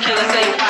killer say